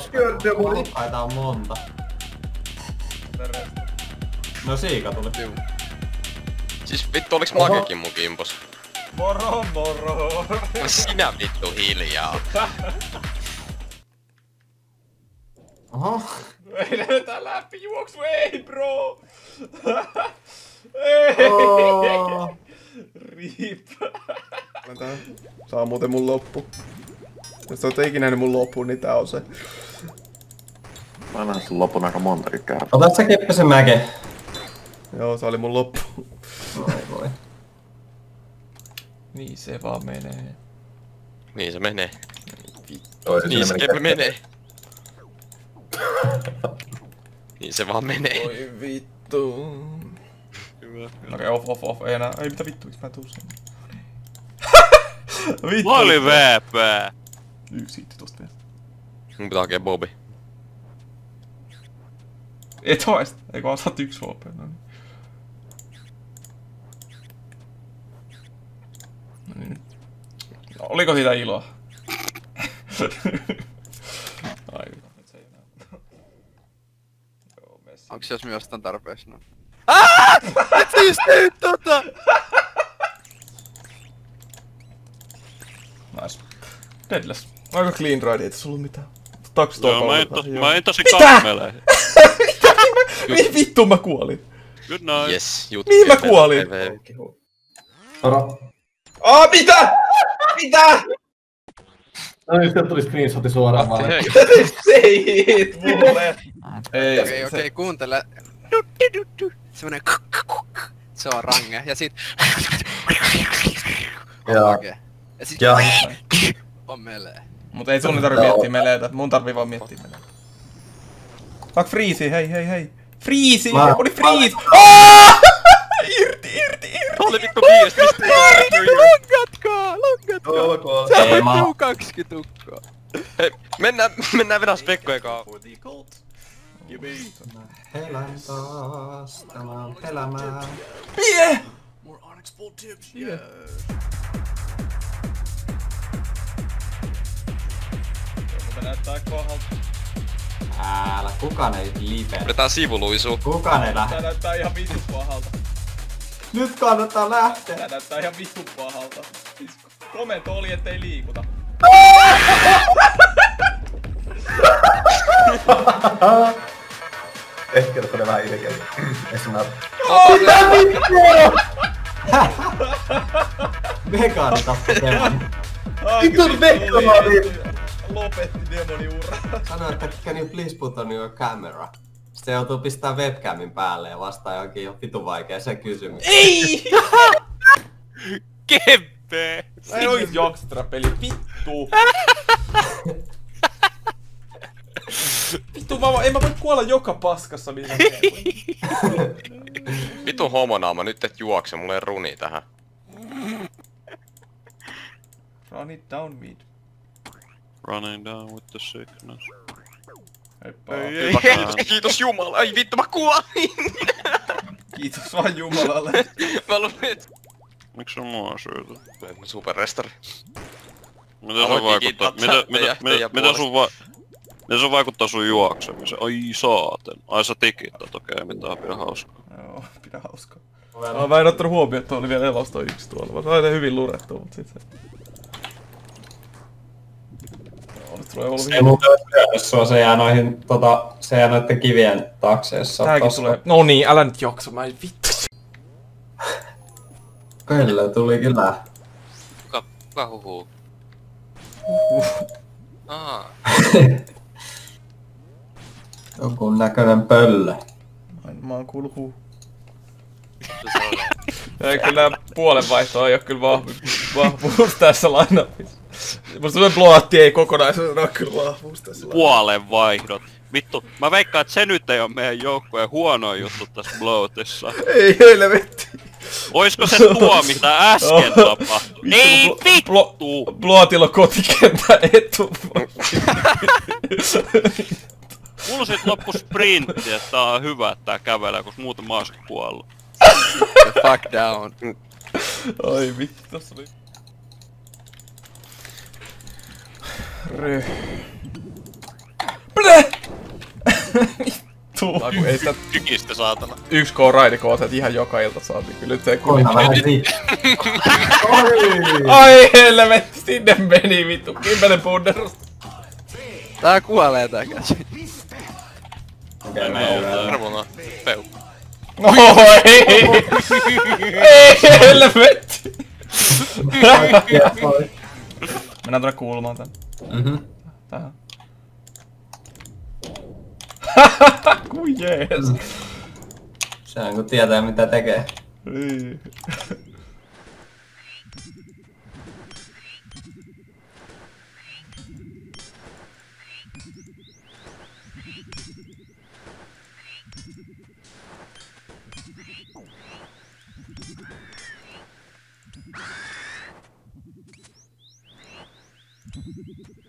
Skjördemoni. Halukkaita on monta. Terveistä. No siika tuli. Juu. Siis vittu oliks Magekin mun kimpos? Moro moro. No sinä vittu hiljaa. Oho. Ei löytä läpi, juoksu, ei bro! ei! Oh. Rip. Tää saa muuten mun loppu. Jos te ootte ikinä nähnyt mun loppu, niin tää on se. Mä oon nähnyt sun lopun aika montakin kertaa. Otat sä Keppäsen mäke. Joo, se oli mun loppu. Voi voi. Niin se vaan menee. Niin se menee. Toisin Niin se silmin menee. Niin se vaan menee. Oi vittu. Okei, off, off, off, ei enää. Ei mitä vittu, miksi mä tuun sinne? vittu. Mä olin väpää. Yksi hitti tosta vielä. Mun pitää hakea Bobi. Et hoist. Eikö vaan saat yksi HP, no niin. No niin. No, oliko siitä iloa? Ai, nyt se ei enää. Joo, messi. Onks jos myös tän tarpeeksi? No. Siis teet tota! Nice. Deadless. Aika clean ride, ei tässä ollut mitään. Taks Joo, mä en, tos, mä en tosi Mitä? kammelee. Mihin vittuun mä kuolin? Good night. Yes, juttu. Mihin mä kuolin? Oro. Aa, mitä? Mitä? No niin, sieltä tuli screenshoti suoraan vaan. Se ei hit mulle. Ei, Okei, se- okei, kuuntele. Semmonen Se on range. Ja sit... Joo. Okei. Ja sit... Ja On melee. Mut ei sun tarvi miettiä meleitä, mun tarvii vaan miettiä meleitä. Saak friisi, hei hei hei. Friisi! Mä- Oli friisi! Oh! irti, irti, irti! Oli vittu viesti, mistä Longatkaa! Longatkaa! Sä Ei, mä- on 20 tukkaa. Hei, mennään, mennään vedäs Pekkojen kaa. Helän taas, tämä on elämää. Yeah! Näyttää kohdalta. Älä, kukaan ei lipe. Vedetään sivuluisu. Kukaan ei Tää lähde. näyttää ihan vitun pahalta. Nyt kannattaa lähteä. Tää näyttää ihan vitun pahalta. Siis komento oli, ettei liikuta. ehkä tässä oli vähän ilkeä. Esimerkiksi. Vegaani tappoi demoni. Vitun vekkaani! Lopetti demoni ura. Sano, että can you please put on your camera? Sitten joutuu pistää webcamin päälle ja vastaa johonkin jo vitun vaikeaseen kysymykseen. Ei! Oikeesti jaksa tätä peliä, vittu! Vittu, mä, en mä voi kuolla joka paskassa mitä Vittu homonaama, nyt et juokse, mulla ei runi tähän. Run it down mid. Running down with the sickness. Heippa. Ei, ei. Hyvä, kiitos, Jumala. Ai vittu, mä kuolin! Kiitos vaan Jumalalle. mä luulin, että... Miksi on mua syytä? Tulee mun superrestari. Mitä sun vaikuttaa? kiittaa Mitä, mitä, teidän- mitä, teidän mitä sun va... Mitä sun vaikuttaa sun juoksemiseen? Ai saaten. Ai sä tikität, okei, mitä pidä hauskaa. Joo, pidä hauskaa. Mä, mä en ottanut huomioon, että oli vielä elosta yksi tuolla. Mä sain hyvin lurettua, mut sit se... Joo, nyt tulee ollut Se muuten olisi sua, se jää noihin, tota, se jää noitten kivien taakse, jos Tääkin tossa. tulee... No niin, älä nyt jaksa, mä en vittu. Kyllä, tuli kyllä. Kuka, kuka huhuu? Aa, Jonkun näköinen pöllö. Mä, oon kuullut huu. Ei kyllä puolen vaihto ei oo kyllä vahvuus tässä lainapissa. Musta se bloatti ei kokonaisuudessaan oo kyllä vahvuus tässä Puolen vaihdot. Vittu, mä veikkaan, että se nyt ei oo meidän joukkueen huono juttu tässä bloatissa. Ei helvetti. Oisko se tuo, mitä äsken tapahtui? Ei vittu! Blo- Bloatilla kotikenttä etu. Mulla sit loppu sprintti, että tää on hyvä, että tää kävelee, koska muuten mä oisin kuollut. The fuck down. Ai vittu, tossa oli... Ryh. Perkele! Vittu. Kun ei sitä Tykistä saatana. yksi K-raidi kooset ihan joka ilta saatiin. Kyllä nyt se kun... Ai helvetti, sinne meni vittu. Kymmenen punderusta. Tää kuolee tää käsi. Okei, me ei vielä. Arvona. Peu. Oi! Ei helvetti! Mennään tonne kulmaan tän. Mhm. Tak. Kun jees. Se on kun tietää mitä tekee. Niin. Ha ha ha ha!